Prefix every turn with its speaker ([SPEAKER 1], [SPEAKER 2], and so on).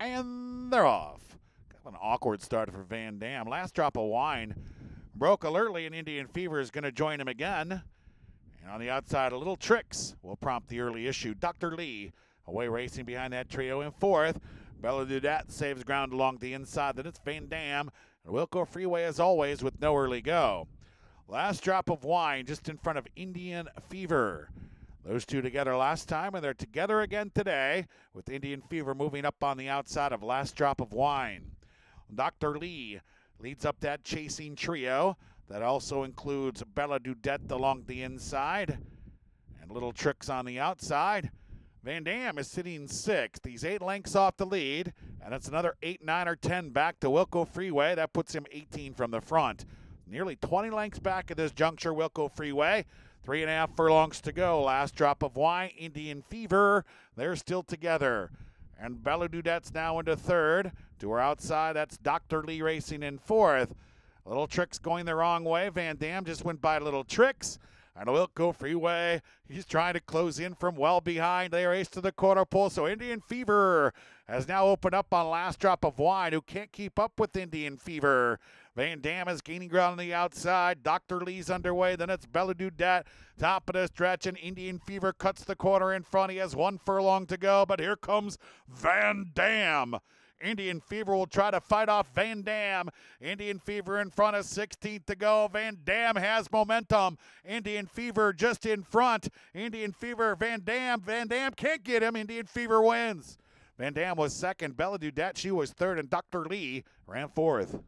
[SPEAKER 1] and they're off. Kind of an awkward start for Van Dam. Last drop of wine broke alertly, and Indian Fever is going to join him again. And on the outside, a little tricks will prompt the early issue. Dr. Lee away racing behind that trio in fourth. Bella Dudette saves ground along the inside. Then it's Van Dam and Wilco Freeway as always with no early go. Last drop of wine just in front of Indian Fever. Those two together last time, and they're together again today, with Indian Fever moving up on the outside of Last Drop of Wine. Dr. Lee leads up that chasing trio. That also includes Bella Dudette along the inside and little tricks on the outside. Van Dam is sitting sixth. He's eight lengths off the lead, and it's another eight, nine, or 10 back to Wilco Freeway. That puts him 18 from the front. Nearly 20 lengths back at this juncture, Wilco Freeway. Three and a half furlongs to go. Last drop of wine, Indian Fever. They're still together. And Bella Dudette's now into third. To her outside, that's Dr. Lee racing in fourth. Little Tricks going the wrong way. Van Dam just went by Little Tricks. And Wilco Freeway, he's trying to close in from well behind. They race to the quarter pole. So Indian Fever has now opened up on last drop of wine, who can't keep up with Indian Fever. Van Dam is gaining ground on the outside. Dr. Lee's underway. Then it's Bella Dudette. Top of the stretch, and Indian Fever cuts the corner in front. He has one furlong to go, but here comes Van Dam. Indian Fever will try to fight off Van Dam. Indian Fever in front of 16th to go. Van Dam has momentum. Indian Fever just in front. Indian Fever, Van Dam. Van Dam can't get him. Indian Fever wins. Van Dam was second. Bella Dudette, she was third. And Dr. Lee ran fourth.